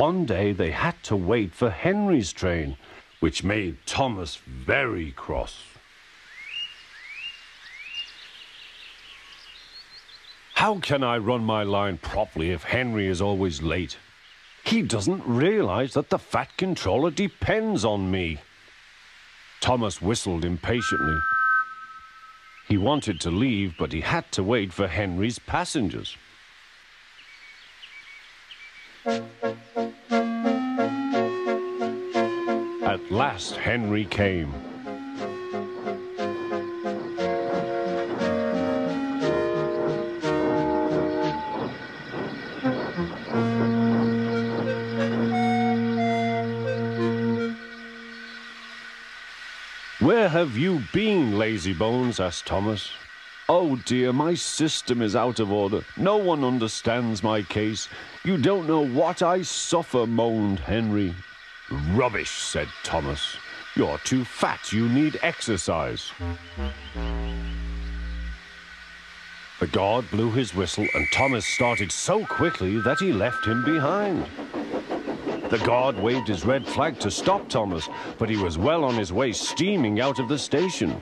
one day they had to wait for Henry's train, which made Thomas very cross. How can I run my line properly if Henry is always late? He doesn't realize that the Fat Controller depends on me. Thomas whistled impatiently. He wanted to leave, but he had to wait for Henry's passengers. At last, Henry came. Where have you been, Lazybones? asked Thomas. Oh dear, my system is out of order. No one understands my case. You don't know what I suffer, moaned Henry. Rubbish, said Thomas. You're too fat. You need exercise. The guard blew his whistle, and Thomas started so quickly that he left him behind. The guard waved his red flag to stop Thomas, but he was well on his way steaming out of the station.